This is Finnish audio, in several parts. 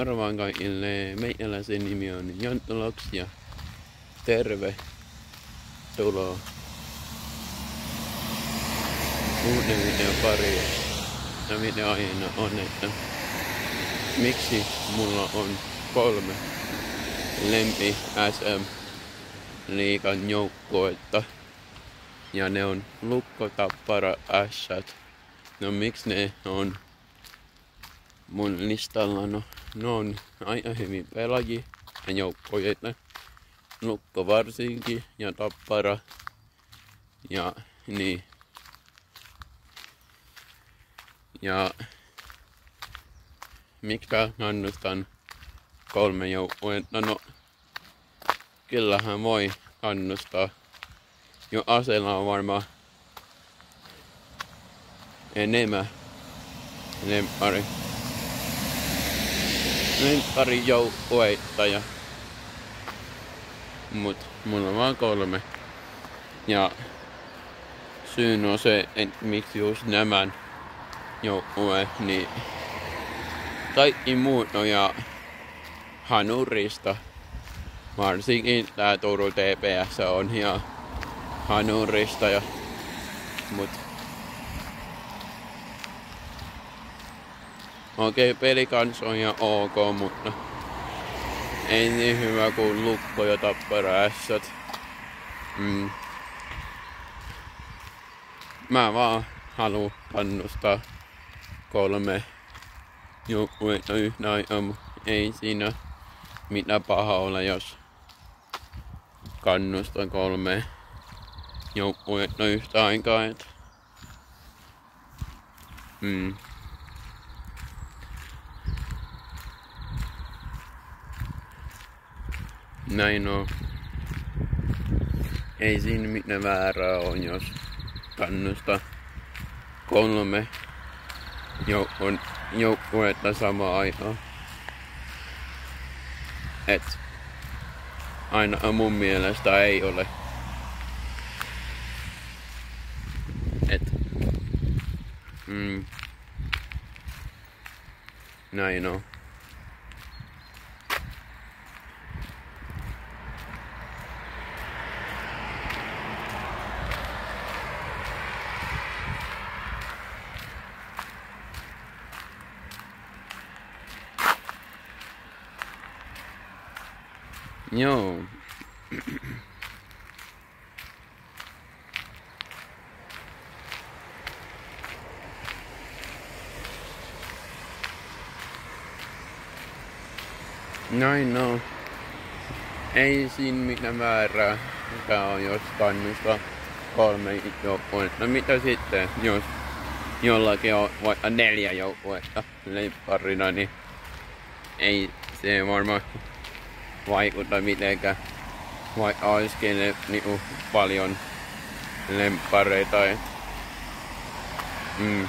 moro kaikille. Meikäläisen nimi on Jonttu ja terve tulo uuden videon pari. Ja video aiheena on, että miksi mulla on kolme lempi SM liikan joukkoetta. Ja ne on Lukko, Tappara, Ässät. No miksi ne on mun listalla? No, ne on aina hyvin pelaajia ja joukkoja. Lukko varsinkin ja Tappara. Ja niin. Ja miksi kannustan kolme joukkuetta? No, kyllähän voi kannustaa. Jo aseella on varmaan enemmän lemppari. Lemppari joukkueita ja mut mulla on vaan kolme. Ja syyn on se, että miksi just nämä joukkue, niin kaikki muut on ja Hanurista. Varsinkin tää Turun TPS on ja Hanurista ja mut Okei, okay, peli kans on ihan ok, mutta ei niin hyvä kuin Lukko ja Tappara. Mm. Mä vaan haluan kannustaa kolme joukkuetta yhtä aikaa, ei siinä mitä paha ole, jos kannustan kolme joukkuetta yhtä aikaa. Et. Mm. Näin on. Ei siinä mitään väärää on, jos kannustaa kolme joukkuetta joukkuetta samaan aikaan. Et aina mun mielestä ei ole. Et mm, näin on. Joo. Näin no. Ei siinä mitään väärää. Mikä on jos kannustaa kolme joukkuetta. No mitä sitten, jos jollakin on vaikka neljä joukkuetta leipparina, niin ei se varmaan vaikuta mitenkään. Vaikka olisikin niinku paljon lemppareita. Et, mm.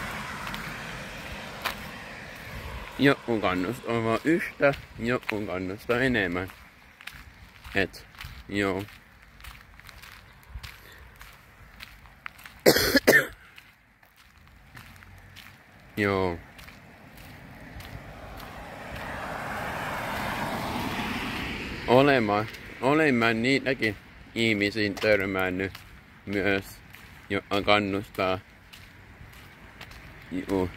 Joku kannustaa vaan yhtä, joku kannustaa enemmän. Et, joo. joo. Olema, olemaan niitäkin ihmisiin törmännyt myös, joka kannustaa Juu.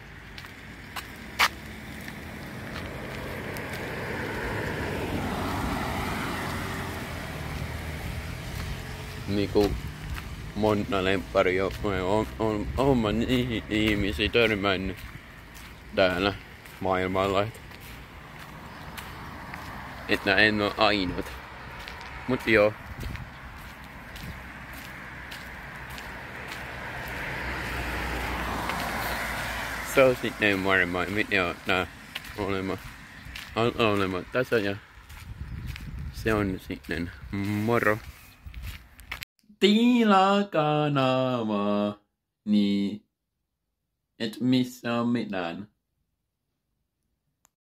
Niinku monta lemppari on, on, on, on, on niihin ihmisiin törmännyt täällä maailmalla. Että en oo ainut. Mut joo. Se on sitten varmaan, mitä on tää olema, olema tässä ja se on sitten moro. Tilaa kanavaa, niin et missä on mitään.